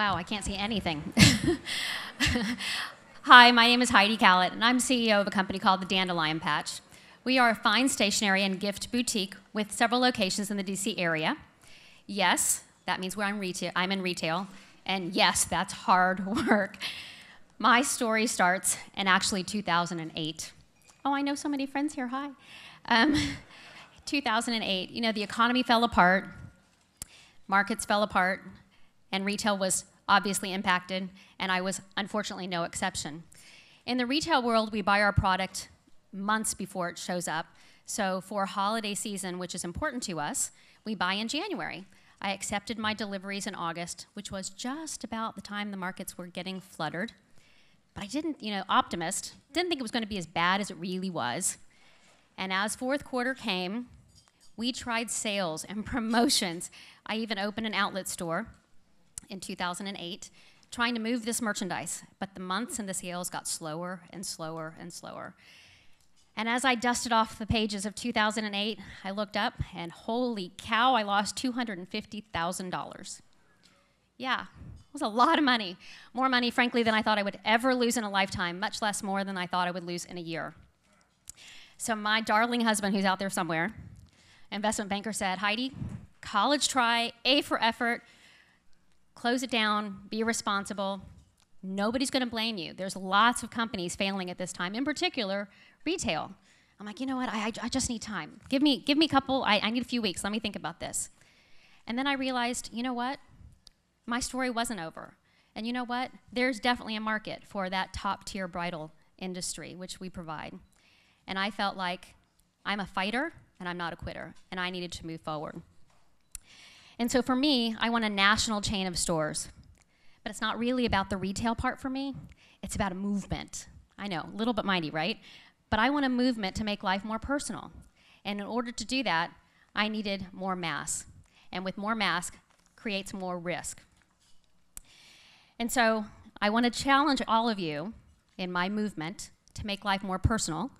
Wow, I can't see anything. Hi, my name is Heidi Callett, and I'm CEO of a company called the Dandelion Patch. We are a fine stationery and gift boutique with several locations in the DC area. Yes, that means I'm, retail, I'm in retail, and yes, that's hard work. My story starts in actually 2008. Oh, I know so many friends here. Hi. Um, 2008, you know, the economy fell apart, markets fell apart, and retail was obviously impacted, and I was unfortunately no exception. In the retail world, we buy our product months before it shows up. So for holiday season, which is important to us, we buy in January. I accepted my deliveries in August, which was just about the time the markets were getting fluttered. But I didn't, you know, optimist, didn't think it was going to be as bad as it really was. And as fourth quarter came, we tried sales and promotions. I even opened an outlet store in 2008 trying to move this merchandise, but the months and the sales got slower and slower and slower. And as I dusted off the pages of 2008, I looked up and holy cow, I lost $250,000. Yeah, it was a lot of money. More money, frankly, than I thought I would ever lose in a lifetime, much less more than I thought I would lose in a year. So, my darling husband, who's out there somewhere, investment banker said, Heidi, college try, A for effort, close it down, be responsible. Nobody's going to blame you. There's lots of companies failing at this time, in particular, retail. I'm like, you know what? I, I just need time. Give me, give me a couple, I, I need a few weeks. Let me think about this. And then I realized, you know what? My story wasn't over. And you know what? There's definitely a market for that top tier bridal industry, which we provide. And I felt like I'm a fighter and I'm not a quitter, and I needed to move forward. And so for me, I want a national chain of stores. But it's not really about the retail part for me, it's about a movement. I know, little bit mighty, right? But I want a movement to make life more personal. And in order to do that, I needed more mass. And with more mass creates more risk. And so I want to challenge all of you in my movement to make life more personal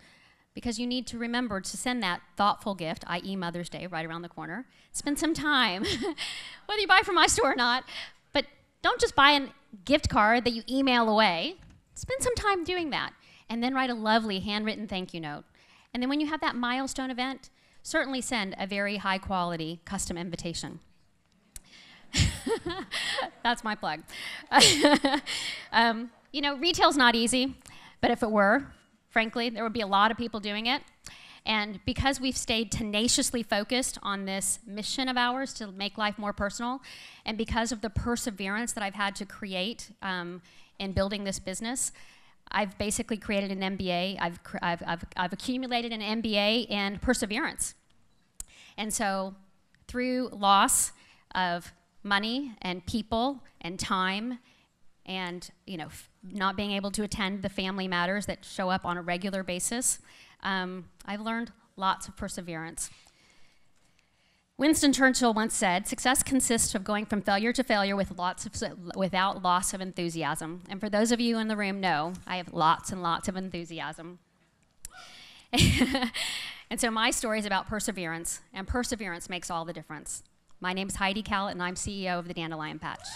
because you need to remember to send that thoughtful gift, i.e., Mother's Day, right around the corner. Spend some time, whether you buy from my store or not. But don't just buy a gift card that you email away. Spend some time doing that. And then write a lovely handwritten thank you note. And then when you have that milestone event, certainly send a very high quality custom invitation. That's my plug. um, you know, retail's not easy, but if it were, frankly. There would be a lot of people doing it. And because we've stayed tenaciously focused on this mission of ours to make life more personal, and because of the perseverance that I've had to create um, in building this business, I've basically created an MBA. I've, I've, I've, I've accumulated an MBA in perseverance. And so, through loss of money and people and time and you know not being able to attend the family matters that show up on a regular basis um, i've learned lots of perseverance. Winston churchill once said success consists of going from failure to failure with lots of without loss of enthusiasm. And for those of you in the room know i have lots and lots of enthusiasm. And so my story is about perseverance and perseverance makes all the difference. My name is heidi callett and i'm ceo of the dandelion patch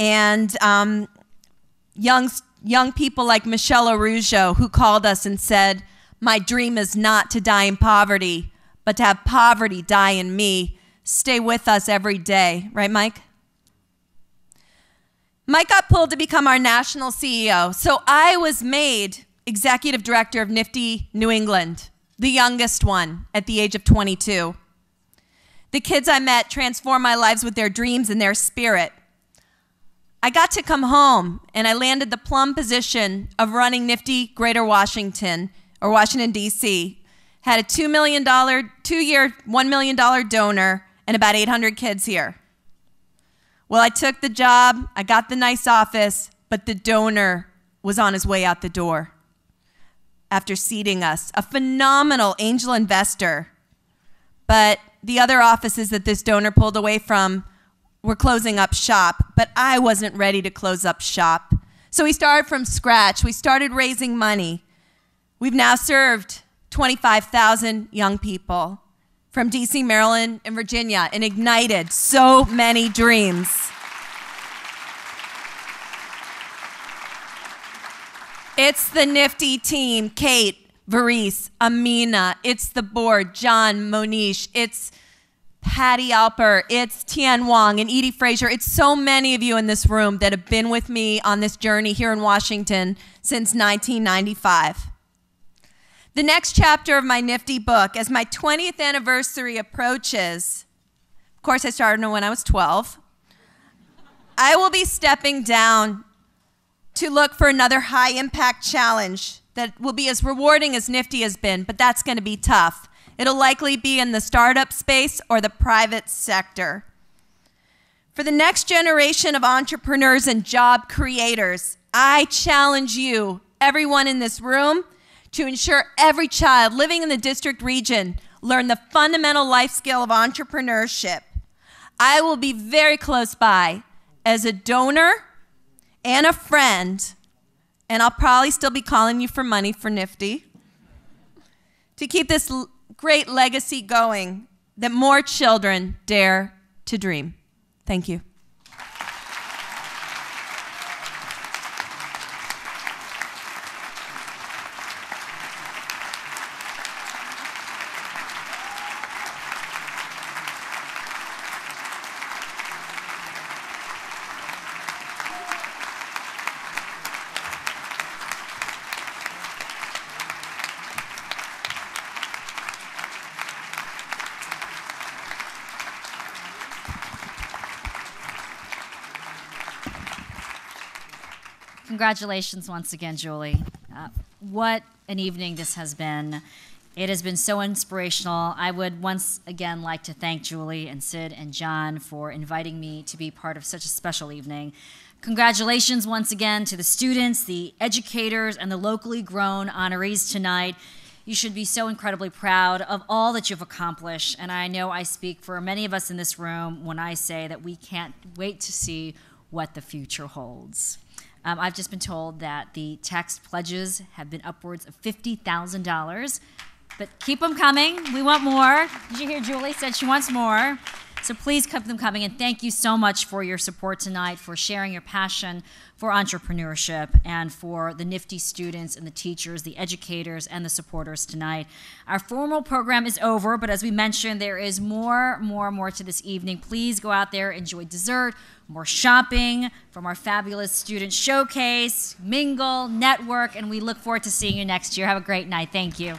and um, young, young people like Michelle Arujo who called us and said, My dream is not to die in poverty, but to have poverty die in me. Stay with us every day. Right, Mike? Mike got pulled to become our national CEO, so I was made executive director of Nifty New England, the youngest one at the age of 22. The kids I met transformed my lives with their dreams and their spirit. I got to come home and I landed the plum position of running Nifty Greater Washington or Washington, D.C. Had a $2 million, two year, $1 million donor and about 800 kids here. Well, I took the job, I got the nice office, but the donor was on his way out the door after seating us. A phenomenal angel investor. But the other offices that this donor pulled away from were closing up shop, but I wasn't ready to close up shop. So we started from scratch. We started raising money. We've now served 25,000 young people from DC, Maryland, and Virginia and ignited so many dreams. It's the nifty team Kate, Varice, Amina. It's the board John, Monish. It's Patty Alper. It's Tian Wong and Edie Frazier. It's so many of you in this room that have been with me on this journey here in Washington since 1995. The next chapter of my nifty book, as my 20th anniversary approaches, of course, I started when I was 12. I will be stepping down to look for another high impact challenge that will be as rewarding as Nifty has been, but that's going to be tough. It'll likely be in the startup space or the private sector. For the next generation of entrepreneurs and job creators, I challenge you, everyone in this room, to ensure every child living in the district region learn the fundamental life skill of entrepreneurship. I will be very close by as a donor and a friend, and I'll probably still be calling you for money for Nifty to keep this great legacy going that more children dare to dream. Thank you. Congratulations once again, Julie. Uh, what an evening this has been. It has been so inspirational. I would once again like to thank Julie and Sid and John for inviting me to be part of such a special evening. Congratulations once again to the students, the educators, and the locally grown honorees tonight. You should be so incredibly proud of all that you've accomplished. And I know I speak for many of us in this room when I say that we can't wait to see what the future holds. Um, I've just been told that the tax pledges have been upwards of $50,000. But keep them coming. We want more. Did you hear Julie said she wants more? So please keep them coming. And thank you so much for your support tonight, for sharing your passion for entrepreneurship, and for the nifty students and the teachers, the educators, and the supporters tonight. Our formal program is over, but as we mentioned, there is more, more, more to this evening. Please go out there, enjoy dessert, more shopping from our fabulous student showcase, mingle, network, and we look forward to seeing you next year. Have a great night. Thank you.